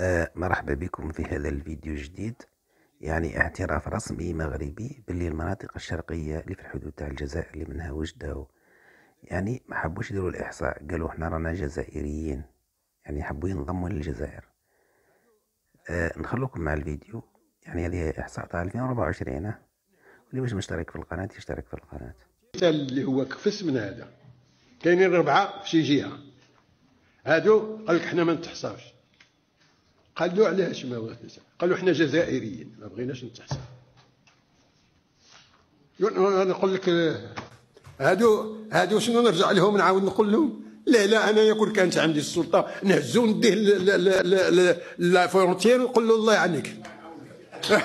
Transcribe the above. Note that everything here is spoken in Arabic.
آه، مرحبا بكم في هذا الفيديو الجديد. يعني اعتراف رسمي مغربي باللي المناطق الشرقية اللي في الحدود تاع الجزائر اللي منها وجدة و... يعني ما حبوش يديروا الإحصاء. قالوا إحنا رانا جزائريين. يعني حبوا ينضموا للجزائر. أه نخلوكم مع الفيديو. يعني هذه إحصاء تاع 2024 واللي مش مشترك في القناة يشترك في القناة. اللي هو كفس من هذا. كاينين ربعة في شي جهة. هادو قال لك حنا ما نتحصاوش. قالوا علاش ما بغيتش قالوا حنا جزائريين ما بغيناش نتحسب. نقول لك هادو هادو شنو نرجع لهم نعاود نقول لهم؟ لا لا أنا كون كانت عندي السلطة نهزو نديه لا فرونتير ونقول له الله يعنيك